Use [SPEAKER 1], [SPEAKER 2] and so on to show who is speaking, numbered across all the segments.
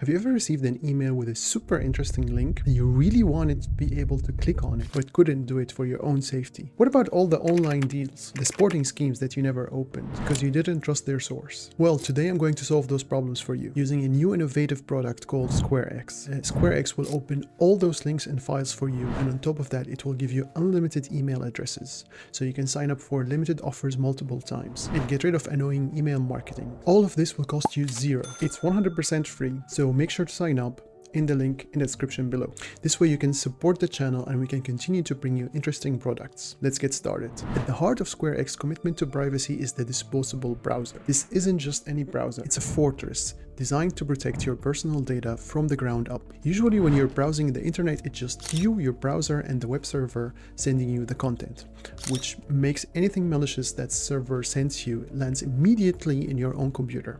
[SPEAKER 1] Have you ever received an email with a super interesting link and you really wanted to be able to click on it but couldn't do it for your own safety? What about all the online deals, the sporting schemes that you never opened because you didn't trust their source? Well, today I'm going to solve those problems for you using a new innovative product called SquareX. Uh, SquareX will open all those links and files for you and on top of that it will give you unlimited email addresses so you can sign up for limited offers multiple times and get rid of annoying email marketing. All of this will cost you zero. It's 100% free so make sure to sign up in the link in the description below. This way you can support the channel and we can continue to bring you interesting products. Let's get started. At the heart of SquareX commitment to privacy is the disposable browser. This isn't just any browser, it's a fortress designed to protect your personal data from the ground up. Usually when you're browsing the internet, it's just you, your browser, and the web server sending you the content, which makes anything malicious that server sends you lands immediately in your own computer.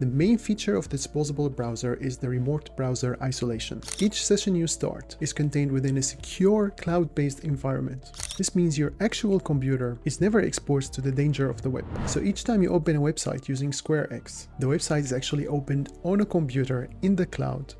[SPEAKER 1] The main feature of the disposable browser is the remote browser isolation. Each session you start is contained within a secure cloud-based environment. This means your actual computer is never exposed to the danger of the web. So each time you open a website using SquareX, the website is actually opened on a computer in the cloud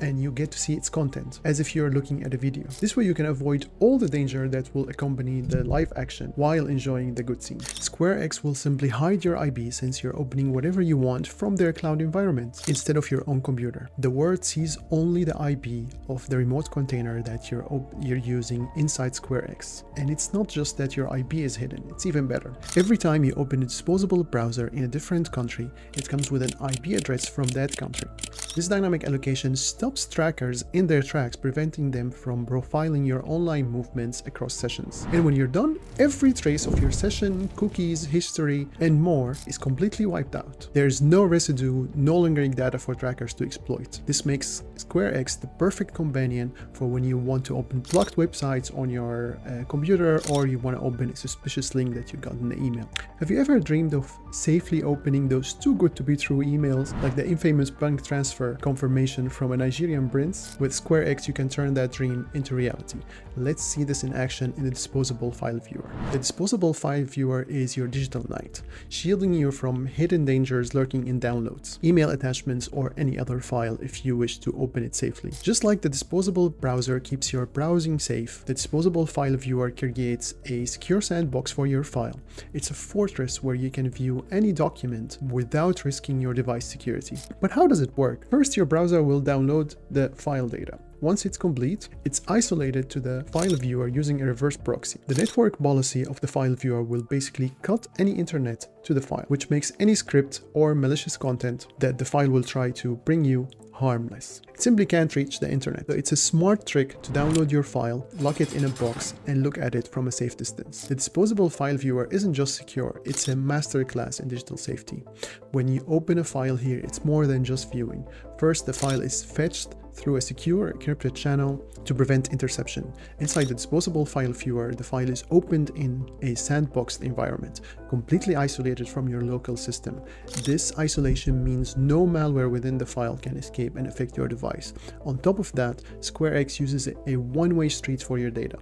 [SPEAKER 1] and you get to see its content as if you're looking at a video. This way you can avoid all the danger that will accompany the live action while enjoying the good scene. SquareX will simply hide your IP since you're opening whatever you want from their cloud environment instead of your own computer. The word sees only the IP of the remote container that you're, you're using inside SquareX. And it's not just that your IP is hidden, it's even better. Every time you open a disposable browser in a different country, it comes with an IP address from that country. This dynamic allocation stops trackers in their tracks, preventing them from profiling your online movements across sessions. And when you're done, every trace of your session, cookies, history, and more is completely wiped out. There's no residue, no lingering data for trackers to exploit. This makes SquareX the perfect companion for when you want to open blocked websites on your uh, computer or you want to open a suspicious link that you got in the email. Have you ever dreamed of safely opening those too good to be true emails like the infamous bank transfer confirmation from a Nigerian prince? With SquareX you can turn that dream into reality. Let's see this in action in the disposable file viewer. The disposable file viewer is your digital knight, shielding you from hidden dangers lurking in downloads, email attachments or any other file if you wish to open it safely. Just like the disposable browser keeps your browsing safe, the disposable file viewer creates a secure sandbox for your file. It's a fortress where you can view any document without risking your device security. But how does it work? First, your browser will download the file data. Once it's complete, it's isolated to the file viewer using a reverse proxy. The network policy of the file viewer will basically cut any internet to the file, which makes any script or malicious content that the file will try to bring you harmless. It simply can't reach the internet. So it's a smart trick to download your file, lock it in a box, and look at it from a safe distance. The disposable file viewer isn't just secure, it's a masterclass in digital safety. When you open a file here, it's more than just viewing. First, the file is fetched through a secure encrypted channel to prevent interception. Inside the disposable file viewer, the file is opened in a sandboxed environment, completely isolated from your local system. This isolation means no malware within the file can escape and affect your device. On top of that, SquareX uses a one-way street for your data,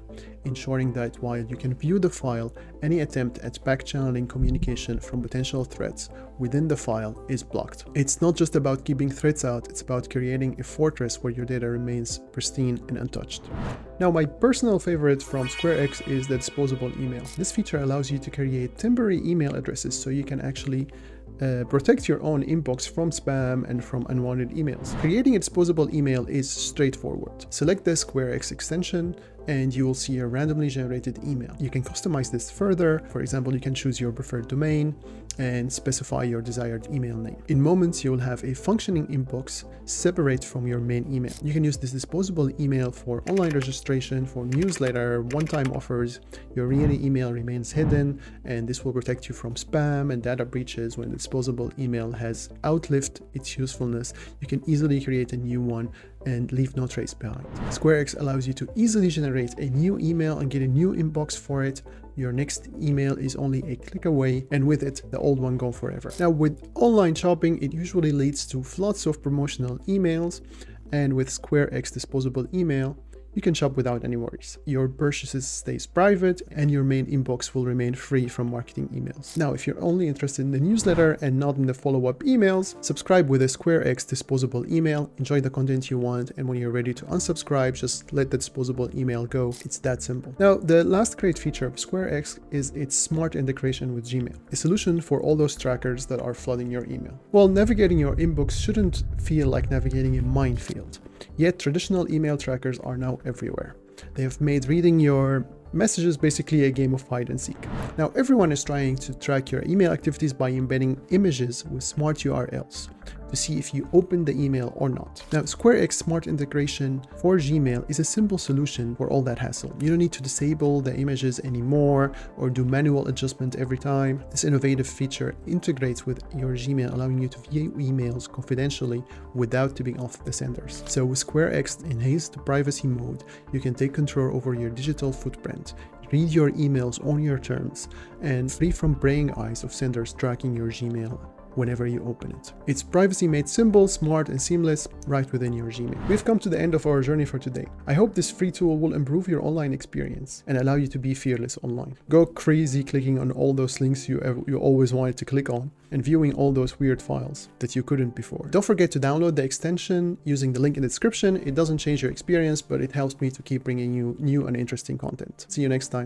[SPEAKER 1] ensuring that while you can view the file, any attempt at back-channeling communication from potential threats within the file is blocked. It's not just about keeping threats out, it's about creating a fortress where your data remains pristine and untouched. Now, my personal favorite from SquareX is the disposable email. This feature allows you to create temporary email addresses so you can actually uh, protect your own inbox from spam and from unwanted emails. Creating a disposable email is straightforward. Select the SquareX extension and you will see a randomly generated email. You can customize this further. For example, you can choose your preferred domain and specify your desired email name. In moments, you will have a functioning inbox separate from your main email. You can use this disposable email for online registration, for newsletter, one-time offers. Your real email remains hidden, and this will protect you from spam and data breaches when disposable email has outlived its usefulness. You can easily create a new one and leave no trace behind. SquareX allows you to easily generate a new email and get a new inbox for it. Your next email is only a click away and with it, the old one gone forever. Now with online shopping, it usually leads to floods of promotional emails and with SquareX disposable email, you can shop without any worries. Your purchases stays private and your main inbox will remain free from marketing emails. Now, if you're only interested in the newsletter and not in the follow-up emails, subscribe with a SquareX disposable email, enjoy the content you want, and when you're ready to unsubscribe, just let the disposable email go. It's that simple. Now, the last great feature of SquareX is its smart integration with Gmail, a solution for all those trackers that are flooding your email. While navigating your inbox shouldn't feel like navigating a minefield. Yet traditional email trackers are now everywhere. They have made reading your messages basically a game of hide and seek. Now everyone is trying to track your email activities by embedding images with smart URLs to see if you open the email or not. Now, SquareX Smart Integration for Gmail is a simple solution for all that hassle. You don't need to disable the images anymore or do manual adjustment every time. This innovative feature integrates with your Gmail, allowing you to view emails confidentially without tipping off the senders. So with SquareX Enhanced Privacy Mode, you can take control over your digital footprint read your emails on your terms, and free from praying eyes of senders tracking your Gmail whenever you open it. It's privacy made simple, smart, and seamless right within your Gmail. We've come to the end of our journey for today. I hope this free tool will improve your online experience and allow you to be fearless online. Go crazy clicking on all those links you, ever, you always wanted to click on and viewing all those weird files that you couldn't before. Don't forget to download the extension using the link in the description. It doesn't change your experience, but it helps me to keep bringing you new and interesting content. See you next time.